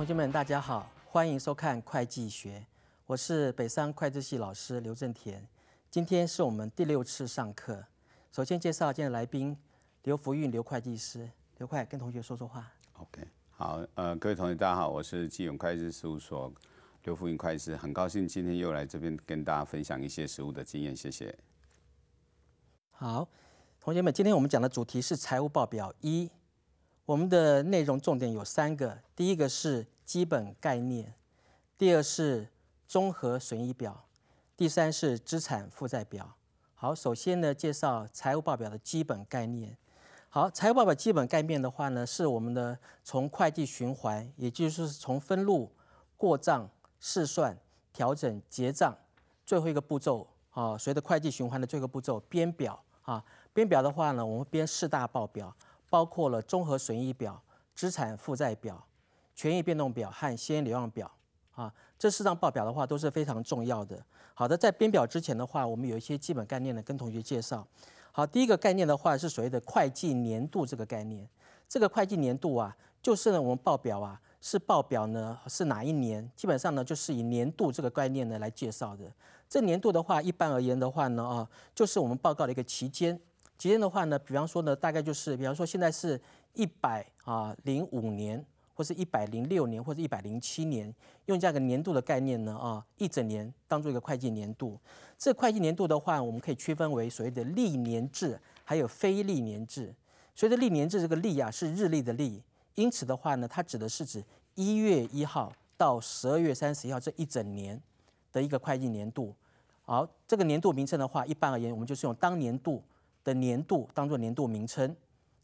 同学们，大家好，欢迎收看会计学，我是北商会计系老师刘正田。今天是我们第六次上课，首先介绍今天的来宾刘福运刘会计师，刘会跟同学说说话。OK，好，呃，各位同学，大家好，我是基永会计师事务所刘福运会计师，很高兴今天又来这边跟大家分享一些实务的经验，谢谢。好，同学们，今天我们讲的主题是财务报表一。我们的内容重点有三个，第一个是基本概念，第二是综合损益表，第三是资产负债表。好，首先呢，介绍财务报表的基本概念。好，财务报表基本概念的话呢，是我们的从会计循环，也就是从分录、过账、试算、调整、结账，最后一个步骤啊，随着会计循环的最后一个步骤编表啊。编表的话呢，我们编四大报表，包括了综合损益表、资产负债表、权益变动表和现金流量表啊。这四张报表的话都是非常重要的。好的，在编表之前的话，我们有一些基本概念呢，跟同学介绍。好，第一个概念的话是所谓的会计年度这个概念。这个会计年度啊，就是呢我们报表啊是报表呢是哪一年，基本上呢就是以年度这个概念呢来介绍的。这年度的话，一般而言的话呢啊，就是我们报告的一个期间。期间的话呢，比方说呢，大概就是比方说现在是一百啊零五年，或是一百零六年，或者一百零七年，用这样一个年度的概念呢啊，一整年当做一个会计年度。这会计年度的话，我们可以区分为所谓的历年制，还有非历年制。随着历年制这个历啊是日历的历，因此的话呢，它指的是指一月一号到十二月三十一号这一整年的一个会计年度。好，这个年度名称的话，一般而言，我们就是用当年度的年度当做年度名称。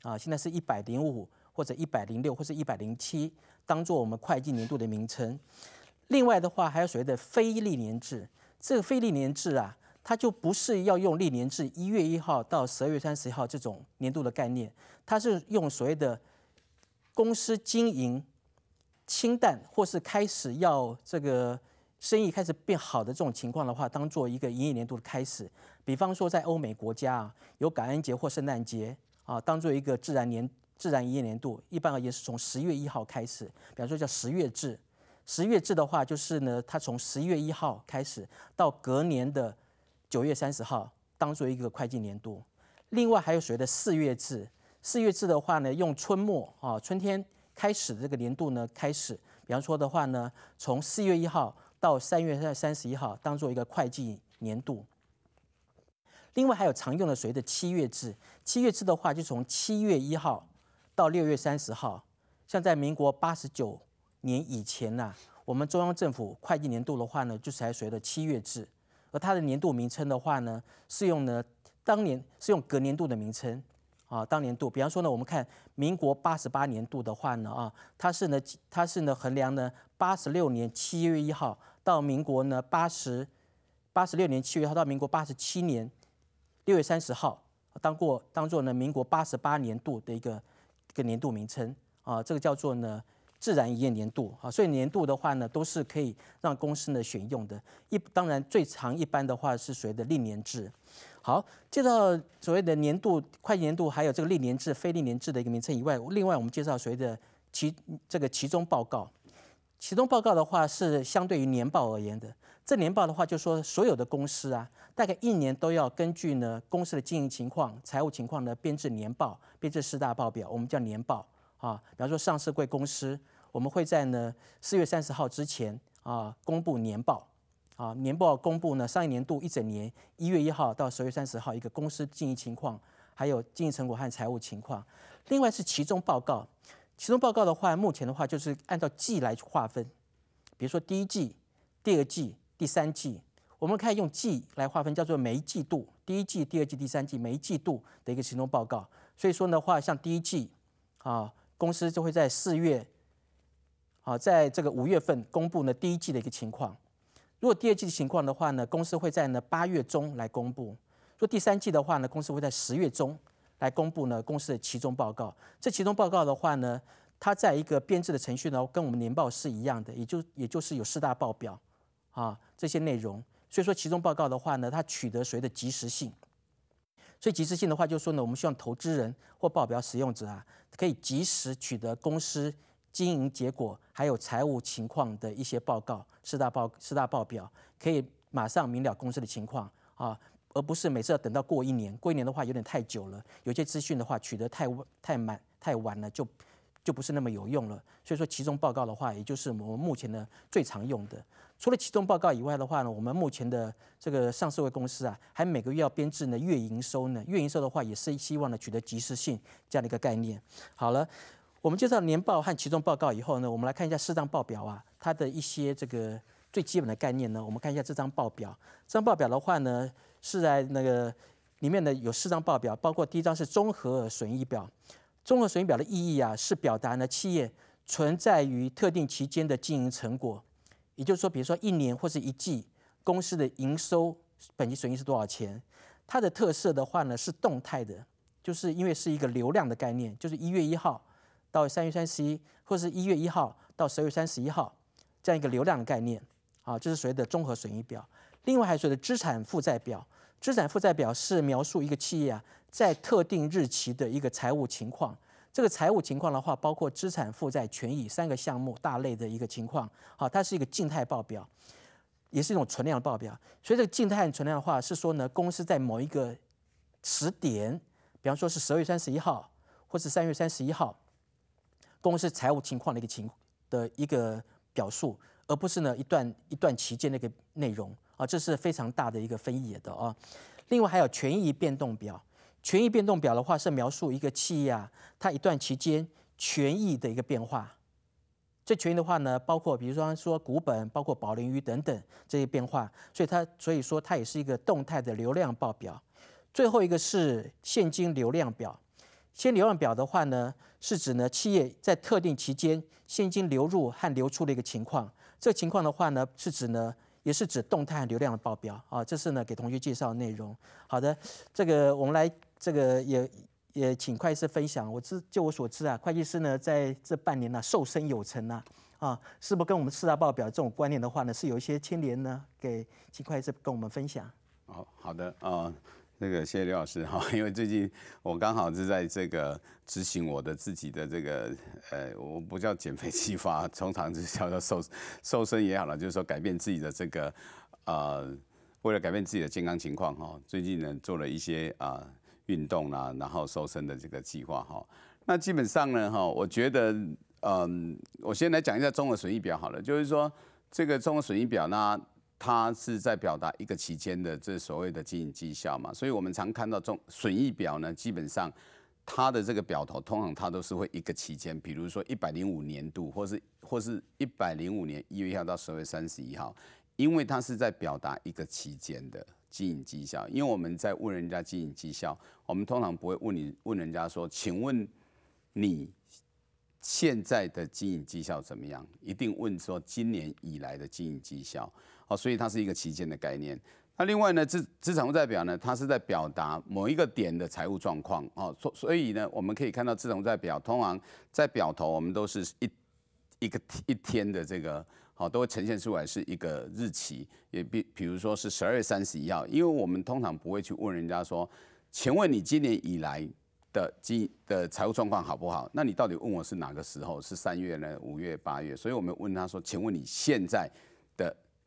啊，现在是一百零五或者一百零六或者一百零七，当做我们会计年度的名称。另外的话，还有所谓的非历年制。这个非历年制啊，它就不是要用历年制一月一号到十二月三十一号这种年度的概念，它是用所谓的公司经营清淡或是开始要这个生意开始变好的这种情况的话，当做一个营业年度的开始。比方说在欧美国家啊，有感恩节或圣诞节啊，当做一个自然年自然营业年度，一般而言是从十月一号开始，比方说叫十月制。十月制的话，就是呢，它从十一月一号开始到隔年的九月三十号，当做一个会计年度。另外还有所谓的四月制，四月制的话呢，用春末啊春天开始的这个年度呢开始，比方说的话呢，从四月一号到三月三三十一号，当做一个会计年度。另外还有常用的所谓的七月制，七月制的话就从七月一号到六月三十号，像在民国八十九。年以前呐、啊，我们中央政府会计年度的话呢，就是还随着七月制，而它的年度名称的话呢，是用呢当年是用隔年度的名称啊，当年度。比方说呢，我们看民国八十八年度的话呢啊，它是呢它是呢衡量呢八十六年七月一号到民国呢八十八十六年七月一号到民国八十七年六月三十号，当过当做呢民国八十八年度的一个一个年度名称啊，这个叫做呢。自然营业年度啊，所以年度的话呢，都是可以让公司呢选用的。一当然最长一般的话是所谓的历年制。好，介绍所谓的年度会计年度，还有这个历年制、非历年制的一个名称以外，另外我们介绍所谓的其这个其中报告。其中报告的话是相对于年报而言的。这年报的话，就是说所有的公司啊，大概一年都要根据呢公司的经营情况、财务情况呢编制年报，编制四大报表，我们叫年报。啊，比方说上市贵公司，我们会在呢四月三十号之前啊公布年报，啊年报公布呢上一年度一整年一月一号到十月三十号一个公司经营情况，还有经营成果和财务情况。另外是其中报告，其中报告的话，目前的话就是按照季来划分，比如说第一季、第二季、第三季，我们可以用季来划分，叫做每一季度，第一季、第二季、第三季每一季度的一个其中报告。所以说的话，像第一季啊。公司就会在四月，啊，在这个五月份公布呢第一季的一个情况。如果第二季的情况的话呢，公司会在呢八月中来公布；如果第三季的话呢，公司会在十月中来公布呢公司的其中报告。这其中报告的话呢，它在一个编制的程序呢，跟我们年报是一样的，也就也就是有四大报表啊这些内容。所以说其中报告的话呢，它取得谁的及时性。所以及时性的话，就是说呢，我们希望投资人或报表使用者啊，可以及时取得公司经营结果还有财务情况的一些报告，四大报四大报表，可以马上明了公司的情况啊，而不是每次要等到过一年，过一年的话有点太久了，有些资讯的话取得太太满太晚了，就就不是那么有用了。所以说，其中报告的话，也就是我们目前的最常用的。除了其中报告以外的话呢，我们目前的这个上市会公司啊，还每个月要编制呢月营收呢，月营收的话也是希望呢取得及时性这样的一个概念。好了。我们介绍年报和其中报告以后呢，我们来看一下四张报表啊，它的一些这个最基本的概念呢。我们看一下这张报表，这张报表的话呢，是在那个里面呢有四张报表，包括第一张是综合损益表。综合损益表的意义啊，是表达呢企业存在于特定期间的经营成果，也就是说，比如说一年或是一季公司的营收、本期损益是多少钱。它的特色的话呢是动态的，就是因为是一个流量的概念，就是一月一号。到三月三十一，或是一月一号到十二月三十一号，这样一个流量的概念，啊，这是所谓的综合损益表。另外还有所谓的资产负债表，资产负债表是描述一个企业啊在特定日期的一个财务情况。这个财务情况的话，包括资产负债权益三个项目大类的一个情况。好，它是一个静态报表，也是一种存量的报表。所以这个静态存量的话，是说呢，公司在某一个时点，比方说是十二月三十一号，或是三月三十一号。公司财务情况的一个情的一个表述，而不是呢一段一段期间的一个内容啊，这是非常大的一个分野的啊。另外还有权益变动表，权益变动表的话是描述一个企业啊，它一段期间权益的一个变化。这权益的话呢，包括比如说说股本，包括保龄余等等这些变化，所以它所以说它也是一个动态的流量报表。最后一个是现金流量表。现流量表的话呢，是指呢企业在特定期间现金流入和流出的一个情况。这情况的话呢，是指呢，也是指动态流量的报表啊。这是呢给同学介绍的内容。好的，这个我们来这个也也请会计师分享。我知就我所知啊，会计师呢在这半年呢瘦身有成啊，啊，是不是跟我们四大报表这种观念的话呢，是有一些牵连呢？给请会计师跟我们分享。好好的啊。那个谢谢刘老师哈，因为最近我刚好是在这个执行我的自己的这个呃，我不叫减肥计划，通常是叫做瘦瘦身也好了，就是说改变自己的这个呃，为了改变自己的健康情况哈，最近呢做了一些啊运动啦，然后瘦身的这个计划哈。那基本上呢哈，我觉得嗯，我先来讲一下综合损益表好了，就是说这个综合损益表呢。它是在表达一个期间的这所谓的经营绩效嘛，所以我们常看到这种损益表呢，基本上它的这个表头通常它都是会一个期间，比如说一百零五年度，或是或是一百零五年一月一号到十二月三十一号，因为它是在表达一个期间的经营绩效。因为我们在问人家经营绩效，我们通常不会问你问人家说，请问你现在的经营绩效怎么样？一定问说今年以来的经营绩效。好，所以它是一个期间的概念。那另外呢，资资产负债表呢，它是在表达某一个点的财务状况。哦，所所以呢，我们可以看到资产负债表，通常在表头，我们都是一一个一天的这个，好，都会呈现出来是一个日期。也比比如说是十二月三十一号，因为我们通常不会去问人家说，请问你今年以来的经的财务状况好不好？那你到底问我是哪个时候？是三月呢？五月、八月？所以我们问他说，请问你现在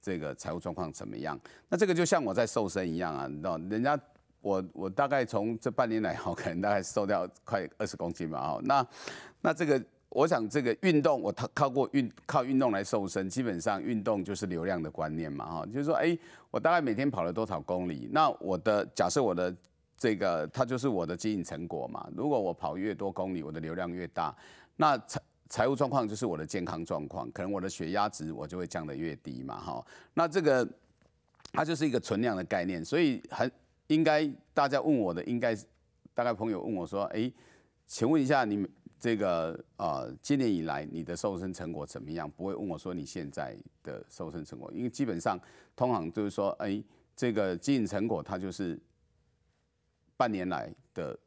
这个财务状况怎么样？那这个就像我在瘦身一样啊，你知道，人家我我大概从这半年来，我可能大概瘦掉快二十公斤吧，哈。那那这个，我想这个运动，我靠靠过运靠运动来瘦身，基本上运动就是流量的观念嘛，哈，就是说，哎，我大概每天跑了多少公里？那我的假设我的这个，它就是我的经营成果嘛。如果我跑越多公里，我的流量越大，那才。财务状况就是我的健康状况，可能我的血压值我就会降得越低嘛，哈。那这个它就是一个存量的概念，所以很应该大家问我的，应该大概朋友问我说，哎，请问一下你们这个啊，今年以来你的瘦身成果怎么样？不会问我说你现在的瘦身成果，因为基本上通常就是说，哎，这个经营成果它就是半年来的。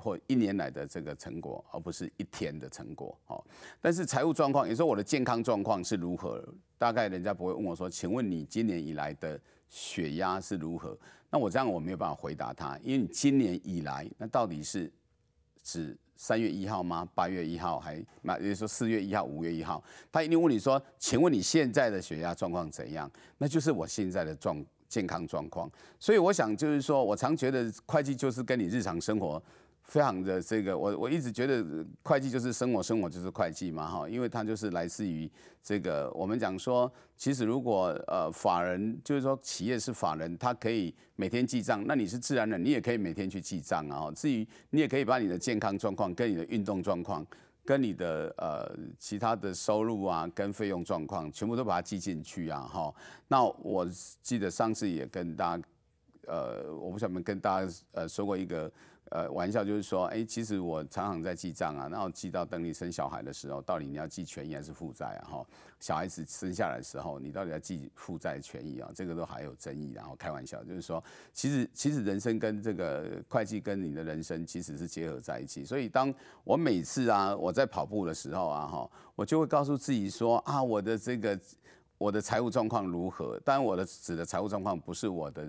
或一年来的这个成果，而不是一天的成果，哦。但是财务状况，也说我的健康状况是如何？大概人家不会问我说：“请问你今年以来的血压是如何？”那我这样我没有办法回答他，因为你今年以来，那到底是指三月一号吗？八月一号还那也就是说四月一号、五月一号，他一定问你说，请问你现在的血压状况怎样？那就是我现在的状健康状况。所以我想就是说，我常觉得会计就是跟你日常生活。非常的这个，我我一直觉得会计就是生活，生活就是会计嘛，哈，因为它就是来自于这个。我们讲说，其实如果呃法人就是说企业是法人，他可以每天记账，那你是自然人，你也可以每天去记账啊。至于你也可以把你的健康状况、跟你的运动状况、跟你的呃其他的收入啊、跟费用状况，全部都把它记进去啊，哈。那我记得上次也跟大家，呃，我不晓得跟大家呃说过一个。呃，玩笑就是说，哎，其实我常常在记账啊，然后记到等你生小孩的时候，到底你要记权益还是负债啊？哈，小孩子生下来的时候，你到底要记负债权益啊？这个都还有争议。然后开玩笑就是说，其实其实人生跟这个会计跟你的人生其实是结合在一起。所以当我每次啊我在跑步的时候啊，哈，我就会告诉自己说啊，我的这个我的财务状况如何？当然我的指的财务状况不是我的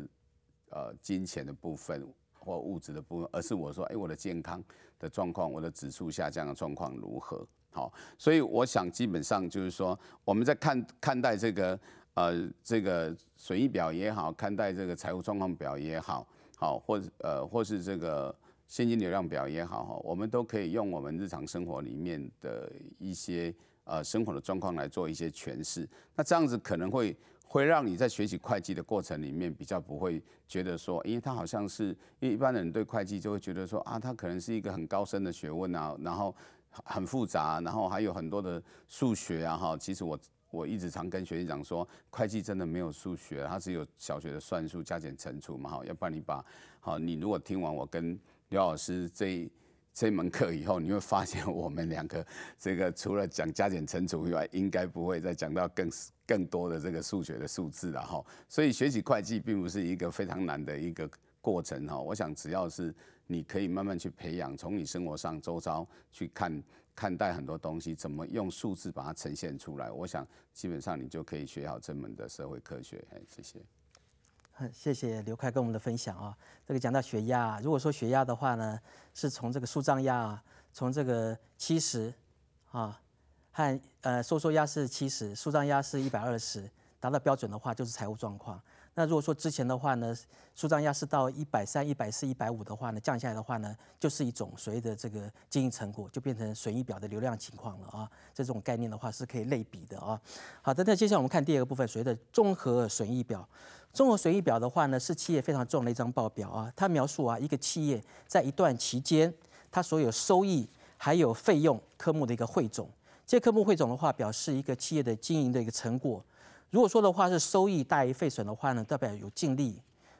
呃金钱的部分。或物质的部分，而是我说，哎，我的健康的状况，我的指数下降的状况如何？好，所以我想基本上就是说，我们在看看待这个呃这个损益表也好，看待这个财务状况表也好，好或者呃或是这个现金流量表也好，哈，我们都可以用我们日常生活里面的一些呃生活的状况来做一些诠释。那这样子可能会。会让你在学习会计的过程里面比较不会觉得说，因为它好像是，因为一般的人对会计就会觉得说啊，它可能是一个很高深的学问啊，然后很复杂，然后还有很多的数学啊哈。其实我我一直常跟学生讲说，会计真的没有数学，它只有小学的算术、加减乘除嘛哈。要不然你把好，你如果听完我跟刘老师这。这门课以后，你会发现我们两个这个除了讲加减乘除以外，应该不会再讲到更更多的这个数学的数字了哈。所以学习会计并不是一个非常难的一个过程哈。我想只要是你可以慢慢去培养，从你生活上周遭去看看待很多东西，怎么用数字把它呈现出来，我想基本上你就可以学好这门的社会科学。哎，谢谢。谢谢刘开跟我们的分享啊。这个讲到血压，如果说血压的话呢，是从这个舒张压啊，从这个七十啊，和呃收缩压是七十，舒张压是一百二十，达到标准的话就是财务状况。那如果说之前的话呢，舒张压是到一百三、一百四、一百五的话呢，降下来的话呢，就是一种所谓的这个经营成果，就变成损益表的流量情况了啊。这种概念的话是可以类比的啊。好的，那接下来我们看第二个部分，所谓的综合损益表。综合损益表的话呢，是企业非常重要的一张报表啊。它描述啊一个企业在一段期间，它所有收益还有费用科目的一个汇总。这科目汇总的话，表示一个企业的经营的一个成果。如果说的话是收益大于费损的话呢，代表有净利；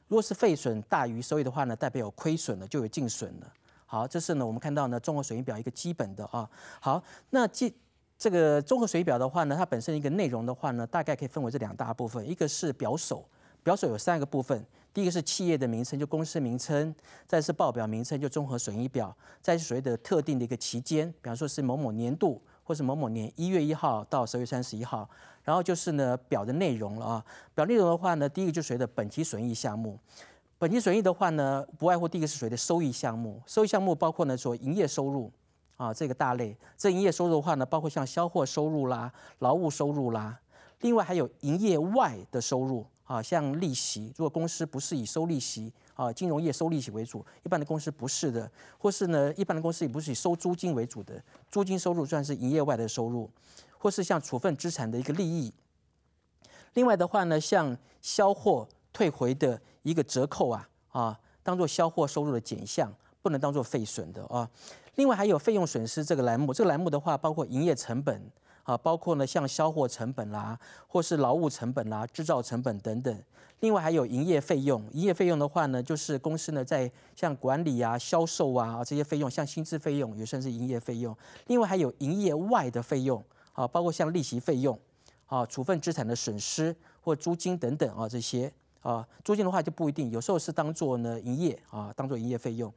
如果是费损大于收益的话呢，代表有亏损了，就有净损了。好，这是呢我们看到呢综合损益表一个基本的啊。好，那这这个综合损益表的话呢，它本身一个内容的话呢，大概可以分为这两大部分，一个是表首。表首有三个部分，第一个是企业的名称，就公司名称；再是报表名称，就综合损益表；再是所谓的特定的一个期间，比方说是某某年度，或是某某年一月一号到十月三十一号。然后就是呢表的内容了啊，表内容的话呢，第一个就随着本期损益项目。本期损益的话呢，不外乎第一个是随的收益项目，收益项目包括呢说营业收入啊这个大类，这营业收入的话呢，包括像销货收入啦、劳务收入啦，另外还有营业外的收入。啊，像利息，如果公司不是以收利息啊，金融业收利息为主，一般的公司不是的，或是呢，一般的公司也不是以收租金为主的，租金收入算是营业外的收入，或是像处分资产的一个利益。另外的话呢，像销货退回的一个折扣啊，啊，当做销货收入的减项，不能当做费损的啊。另外还有费用损失这个栏目，这个栏目的话，包括营业成本。啊，包括呢，像销货成本啦，或是劳务成本啦、制造成本等等。另外还有营业费用，营业费用的话呢，就是公司呢在像管理啊、销售啊这些费用，像薪资费用也算是营业费用。另外还有营业外的费用，啊，包括像利息费用，啊，处分资产的损失或租金等等啊这些。啊，租金的话就不一定，有时候是当做呢营业啊，当做营业费用。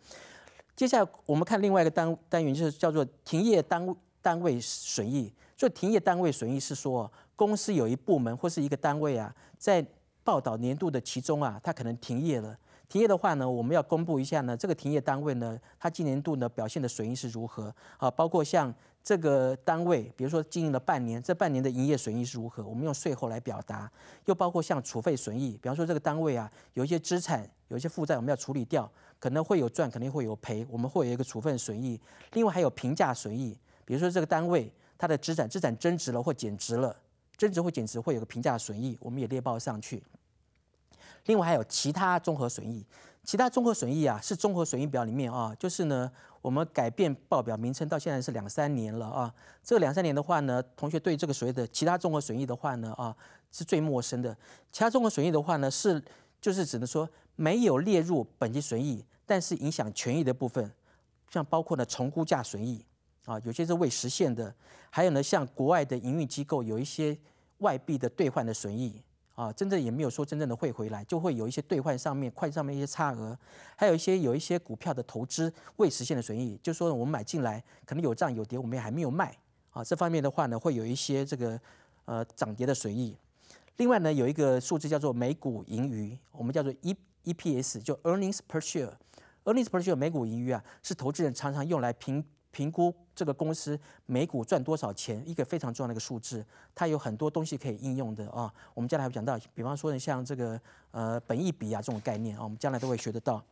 接下来我们看另外一个单单元，就是叫做停业单单位损益。就停业单位损益是说，公司有一部门或是一个单位啊，在报道年度的其中啊，它可能停业了。停业的话呢，我们要公布一下呢，这个停业单位呢，它今年度呢表现的损益是如何啊？包括像这个单位，比如说经营了半年，这半年的营业损益是如何？我们用税后来表达。又包括像处费损益，比方说这个单位啊，有一些资产，有一些负债，我们要处理掉，可能会有赚，肯定会有赔，我们会有一个处分损益。另外还有评价损益，比如说这个单位它的资产资产增值了或减值了，增值或减值会有个评价损益，我们也列报上去。另外还有其他综合损益，其他综合损益啊，是综合损益表里面啊，就是呢，我们改变报表名称到现在是两三年了啊。这两三年的话呢，同学对这个所谓的其他综合损益的话呢啊，是最陌生的。其他综合损益的话呢，是就是只能说没有列入本级损益，但是影响权益的部分，像包括呢重估价损益啊，有些是未实现的，还有呢像国外的营运机构有一些外币的兑换的损益。啊，真正也没有说真正的汇回来，就会有一些兑换上面、会计上面一些差额，还有一些有一些股票的投资未实现的损益，就是说我们买进来可能有涨有跌，我们也还没有卖啊，这方面的话呢，会有一些这个呃涨跌的损益。另外呢，有一个数字叫做每股盈余，我们叫做 E EPS，就 Earnings per Share，Earnings per Share 每股盈余啊，是投资人常常用来评。评估这个公司每股赚多少钱，一个非常重要的一个数字，它有很多东西可以应用的啊。我们将来会讲到，比方说像这个呃本益比啊这种概念啊，我们将来都会学得到。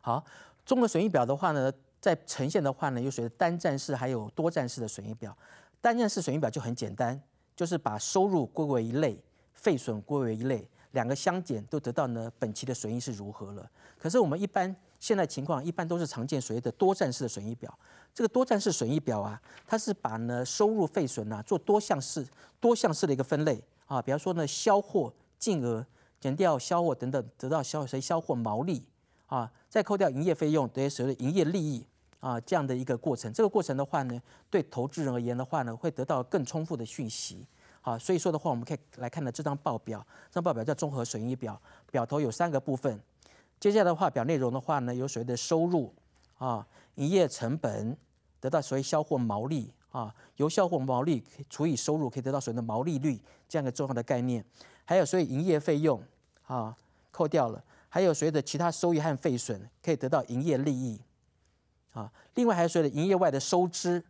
好，综合损益表的话呢，在呈现的话呢，有属于单站式还有多站式的损益表。单站式损益表就很简单，就是把收入归为一类，费损归为一类，两个相减都得到呢本期的损益是如何了。可是我们一般现在情况一般都是常见所谓的多站式的损益表。这个多站式损益表啊，它是把呢收入费损呐做多项式、多项式的一个分类啊。比方说呢，销货净额减掉销货等等，得到销谁销货毛利啊，再扣掉营业费用，等于所谓的营业利益啊这样的一个过程。这个过程的话呢，对投资人而言的话呢，会得到更充分的讯息啊。所以说的话，我们可以来看的这张报表，这张报表叫综合损益表，表头有三个部分。接下来的话，表内容的话呢，有所谓的收入啊、营业成本，得到所谓销货毛利啊，由销货毛利除以收入，可以得到所谓的毛利率这样一个重要的概念。还有所谓营业费用啊，扣掉了，还有所谓的其他收益和费损，可以得到营业利益啊。另外还有所谓的营业外的收支、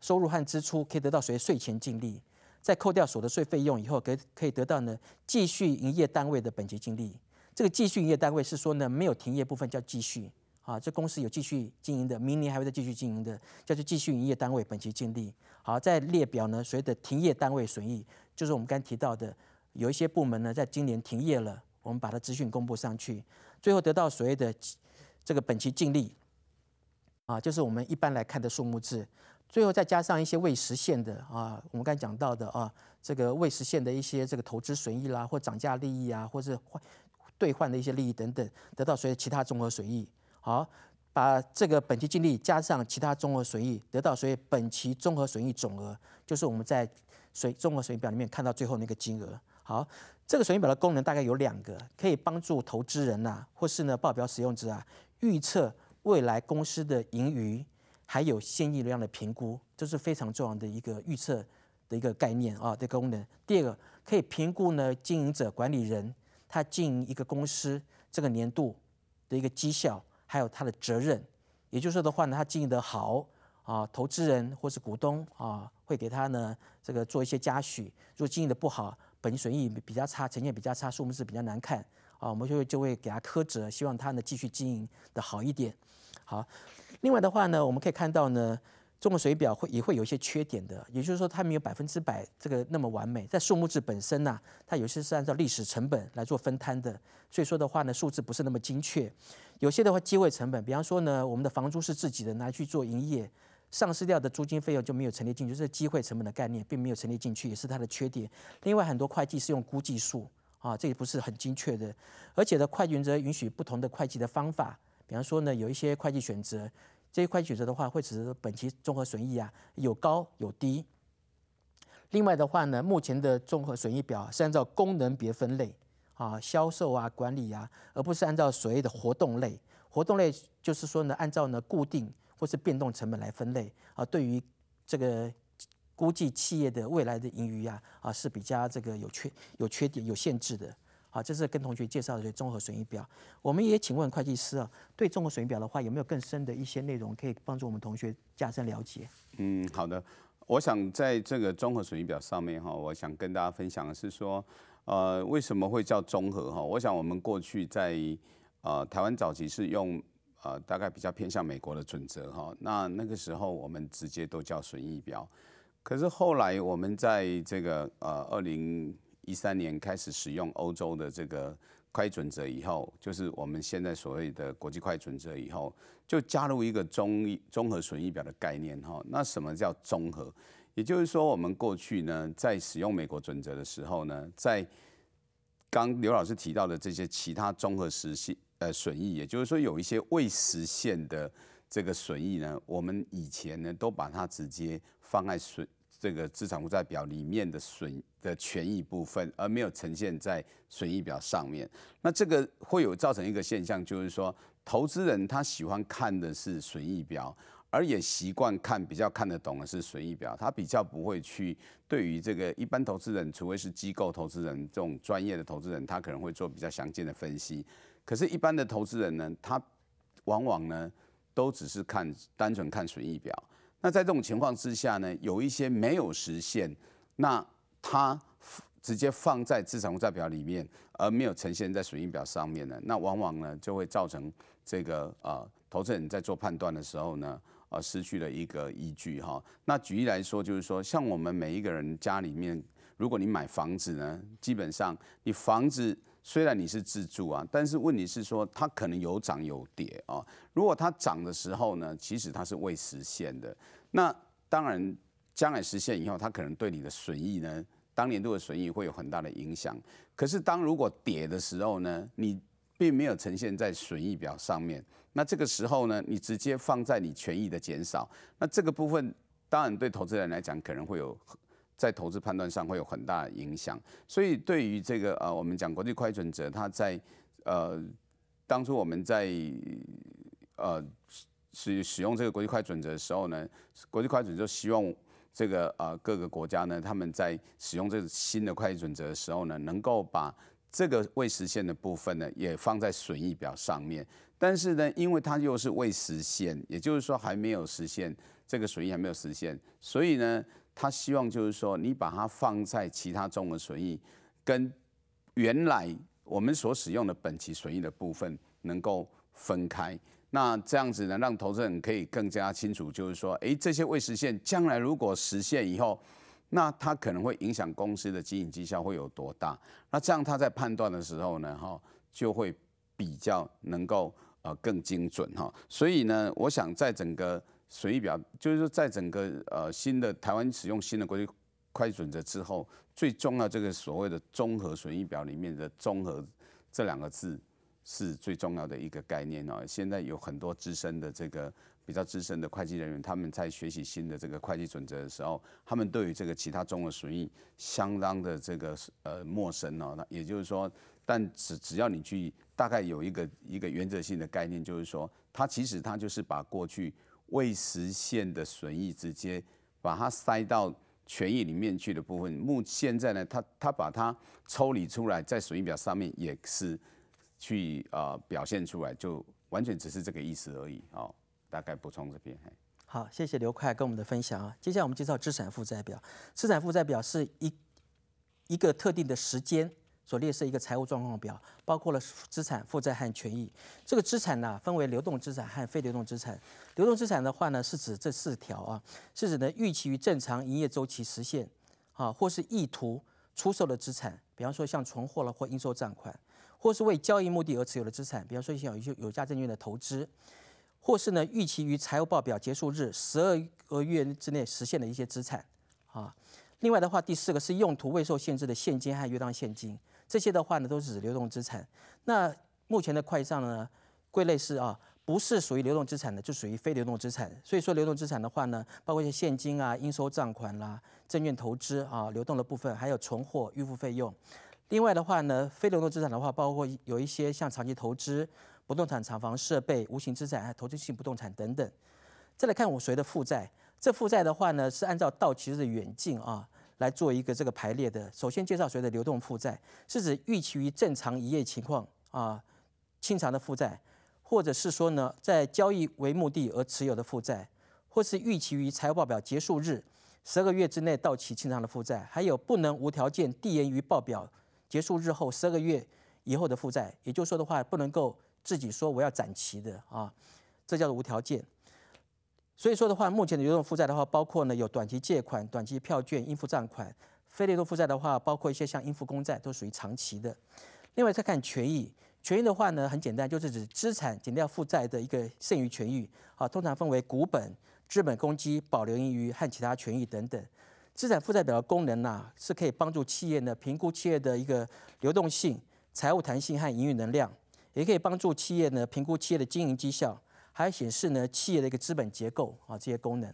收入和支出，可以得到所谓税前净利。再扣掉所得税费用以后，可可以得到呢继续营业单位的本级净利。这个继续营业单位是说呢，没有停业部分叫继续啊，这公司有继续经营的，明年还会再继续经营的，叫做继续营业单位本期净利。好，在列表呢，所谓的停业单位损益，就是我们刚提到的，有一些部门呢，在今年停业了，我们把它资讯公布上去，最后得到所谓的这个本期净利啊，就是我们一般来看的数目字，最后再加上一些未实现的啊，我们刚讲到的啊，这个未实现的一些这个投资损益啦，或涨价利益啊，或是换兑换的一些利益等等，得到所谓其他综合损益。好，把这个本期净利加上其他综合损益，得到所以本期综合损益总额，就是我们在水综合损益表里面看到最后那个金额。好，这个损益表的功能大概有两个，可以帮助投资人呐，或是呢报表使用者啊，预测未来公司的盈余，还有现金流量的评估，这是非常重要的一个预测的一个概念啊的功能。第二个，可以评估呢经营者管理人。他经营一个公司这个年度的一个绩效，还有他的责任，也就是说的话呢，他经营得好啊，投资人或是股东啊，会给他呢这个做一些嘉许；如果经营的不好，本金损益比较差，呈现比较差，数目字比较难看啊，我们就会就会给他苛责，希望他呢继续经营的好一点。好，另外的话呢，我们可以看到呢。中国水表会也会有一些缺点的，也就是说它没有百分之百这个那么完美。在数目字本身呢，它有些是按照历史成本来做分摊的，所以说的话呢，数字不是那么精确。有些的话机会成本，比方说呢，我们的房租是自己的，拿去做营业，丧失掉的租金费用就没有陈列进去，这机会成本的概念并没有陈列进去，也是它的缺点。另外很多会计是用估计数啊，这也不是很精确的。而且呢，会计原则允许不同的会计的方法，比方说呢，有一些会计选择。这一块选择的话，会使得本期综合损益啊有高有低。另外的话呢，目前的综合损益表是按照功能别分类啊，销售啊、管理啊，而不是按照所谓的活动类。活动类就是说呢，按照呢固定或是变动成本来分类啊。对于这个估计企业的未来的盈余啊啊是比较这个有缺有缺点有限制的。好，这是跟同学介绍的综合损益表。我们也请问会计师啊，对综合损益表的话，有没有更深的一些内容可以帮助我们同学加深了解？嗯，好的。我想在这个综合损益表上面哈，我想跟大家分享的是说，呃，为什么会叫综合哈？我想我们过去在呃台湾早期是用呃大概比较偏向美国的准则哈，那那个时候我们直接都叫损益表。可是后来我们在这个呃二零一三年开始使用欧洲的这个会计准则以后，就是我们现在所谓的国际会计准则以后。就加入一个综综合损益表的概念哈，那什么叫综合？也就是说，我们过去呢？在使用美国准则的时候呢，在刚刘老师提到的这些其他综合实现呃损益，也就是说有一些未实现的这个损益呢，我们以前呢？都把它直接放在损这个资产负债表里面的损的权益部分，而没有呈现在损益表上面。那这个会有造成一个现象，就是说。投资人他喜欢看的是损益表，而也习惯看比较看得懂的是损益表，他比较不会去对于这个一般投资人，除非是机构投资人这种专业的投资人，他可能会做比较详尽的分析。可是，一般的投资人呢，他往往呢都只是看单纯看损益表。那在这种情况之下呢，有一些没有实现，那它。直接放在资产负债表里面，而没有呈现在损益表上面呢，那往往呢就会造成这个呃投资人在做判断的时候呢，呃失去了一个依据哈。那举例来说，就是说像我们每一个人家里面，如果你买房子呢，基本上你房子虽然你是自住啊，但是问题是说它可能有涨有跌啊。如果它涨的时候呢，其实它是未实现的，那当然将来实现以后，它可能对你的损益呢。当年度的损益会有很大的影响，可是当如果跌的时候呢，你并没有呈现在损益表上面，那这个时候呢，你直接放在你权益的减少，那这个部分当然对投资人来讲可能会有在投资判断上会有很大的影响，所以对于这个呃，我们讲国际会计准则，它在呃当初我们在呃使使用这个国际会计准则的时候呢，国际会计准则希望。这个呃各个国家呢，他们在使用这个新的会计准则的时候呢，能够把这个未实现的部分呢，也放在损益表上面。但是呢，因为它又是未实现，也就是说还没有实现这个损益还没有实现，所以呢，他希望就是说你把它放在其他综合损益跟原来我们所使用的本期损益的部分能够分开。那这样子呢，让投资人可以更加清楚，就是说，哎，这些未实现，将来如果实现以后，那它可能会影响公司的经营绩效会有多大？那这样他在判断的时候呢，哈，就会比较能够呃更精准哈。所以呢，我想在整个损益表，就是说在整个呃新的台湾使用新的国际会计准则之后，最重要这个所谓的综合损益表里面的综合这两个字。是最重要的一个概念哦。现在有很多资深的这个比较资深的会计人员，他们在学习新的这个会计准则的时候，他们对于这个其他综合损益相当的这个呃陌生哦。那也就是说，但只只要你去大概有一个一个原则性的概念，就是说，它其实它就是把过去未实现的损益直接把它塞到权益里面去的部分。目现在呢，它它把它抽离出来，在损益表上面也是。去呃表现出来，就完全只是这个意思而已。哦，大概补充这边。好，谢谢刘快跟我们的分享啊。接下来我们介绍资产负债表。资产负债表是一一个特定的时间所列示一个财务状况表，包括了资产负债和权益。这个资产呢，分为流动资产和非流动资产。流动资产的话呢，是指这四条啊，是指呢预期于正常营业周期实现啊，或是意图出售的资产，比方说像存货了或应收账款。或是为交易目的而持有的资产，比方说像有一些有价证券的投资，或是呢预期于财务报表结束日十二个月之内实现的一些资产啊。另外的话，第四个是用途未受限制的现金和约当现金，这些的话呢都是指流动资产。那目前的会计上呢归类是啊，不是属于流动资产的，就属于非流动资产。所以说流动资产的话呢，包括一些现金啊、应收账款啦、证券投资啊、流动的部分，还有存货、预付费用。另外的话呢，非流动资产的话，包括有一些像长期投资、不动产、厂房、设备、无形资产、投资性不动产等等。再来看我所谓的负债，这负债的话呢，是按照到期日的远近啊来做一个这个排列的。首先介绍所谓的流动负债，是指预期于正常营业情况啊清偿的负债，或者是说呢在交易为目的而持有的负债，或是预期于财务报表结束日十二个月之内到期清偿的负债，还有不能无条件递延于报表结束日后十二个月以后的负债。也就是说的话，不能够自己说我要展期的啊，这叫做无条件。所以说的话，目前的流动负债的话，包括呢有短期借款、短期票券、应付账款；非流动负债的话，包括一些像应付公债，都属于长期的。另外再看权益，权益的话呢，很简单，就是指资产减掉负债的一个剩余权益啊，通常分为股本、资本公积、保留盈余和其他权益等等。资产负债表的功能呐，是可以帮助企业呢评估企业的一个流动性、财务弹性和营运能量，也可以帮助企业呢评估企业的经营绩效。还显示呢企业的一个资本结构啊这些功能。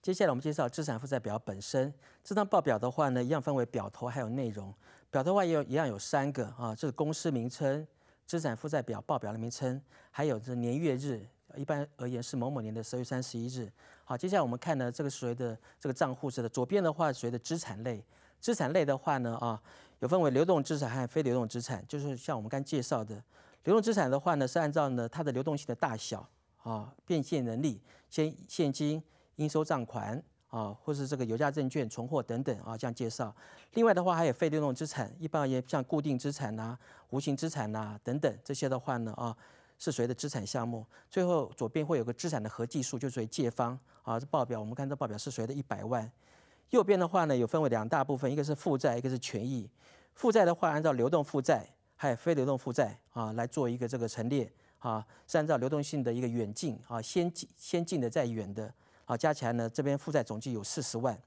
接下来我们介绍资产负债表本身。这张报表的话呢，一样分为表头还有内容。表头外也有一样有三个啊，这是公司名称、资产负债表报表的名称，还有这年月日。一般而言是某某年的十二月三十一日。好，接下来我们看呢这个所谓的这个账户是的，左边的话所谓的资产类。资产类的话呢啊，有分为流动资产和非流动资产，就是像我们刚介绍的。流动资产的话呢，是按照呢它的流动性的大小啊、变现能力，现现金、应收账款啊，或是这个有价证券、存货等等啊这样介绍。另外的话还有非流动资产，一般而言像固定资产呐、无形资产呐等等这些的话呢啊，是谁的资产项目。最后左边会有个资产的合计数，就属于借方啊。这报表我们看这报表是谁的一百万。右边的话呢有分为两大部分，一个是负债，一个是权益。负债的话按照流动负债。还有非流动负债啊，来做一个这个陈列啊，是按照流动性的一个远近啊，先进先进的再远的啊，加起来呢，这边负债总计有四十万。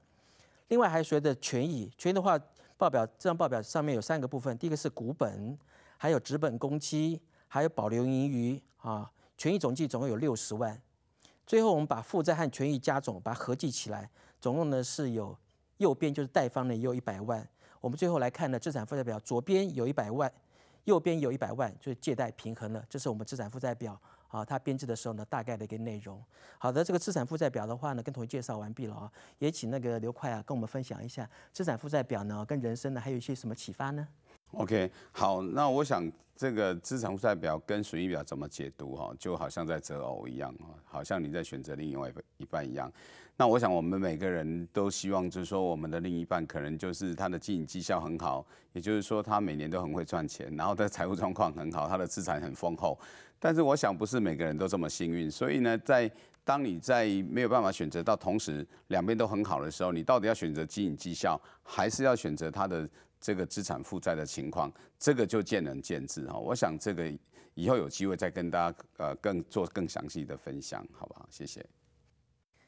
另外还随着权益，权益的话，报表这张报表上面有三个部分，第一个是股本，还有资本公积，还有保留盈余啊，权益总计总共有六十万。最后我们把负债和权益加总，把它合计起来，总共呢是有右边就是贷方呢也有一百万。我们最后来看呢，资产负债表左边有一百万。右边有一百万，就是借贷平衡了。这是我们资产负债表啊，它编制的时候呢，大概的一个内容。好的，这个资产负债表的话呢，跟同学介绍完毕了啊，也请那个刘快啊，跟我们分享一下资产负债表呢，跟人生呢，还有一些什么启发呢？OK，好，那我想这个资产负债表跟损益表怎么解读哈，就好像在择偶一样哈，好像你在选择另外一半一样。那我想，我们每个人都希望，就是说，我们的另一半可能就是他的经营绩效很好，也就是说，他每年都很会赚钱，然后他财务状况很好，他的资产很丰厚。但是，我想不是每个人都这么幸运。所以呢，在当你在没有办法选择到同时两边都很好的时候，你到底要选择经营绩效，还是要选择他的这个资产负债的情况？这个就见仁见智哈。我想这个以后有机会再跟大家呃更做更详细的分享，好不好？谢谢。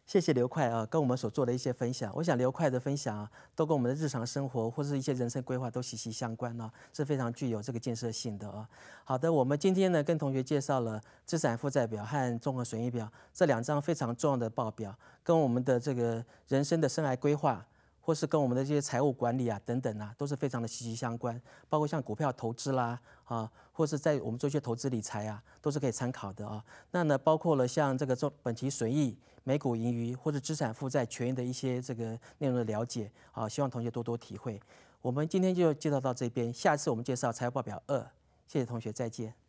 谢谢刘快啊，跟我们所做的一些分享。我想刘快的分享啊，都跟我们的日常生活或是一些人生规划都息息相关呢，是非常具有这个建设性的啊。好的，我们今天呢跟同学介绍了资产负债表和综合损益表这两张非常重要的报表，跟我们的这个人生的生涯规划。或是跟我们的这些财务管理啊等等啊，都是非常的息息相关。包括像股票投资啦啊，或是在我们做一些投资理财啊，都是可以参考的啊。那呢，包括了像这个做本期损益、每股盈余或者资产负债权益的一些这个内容的了解啊，希望同学多多体会。我们今天就介绍到这边，下次我们介绍财务报表二。谢谢同学，再见。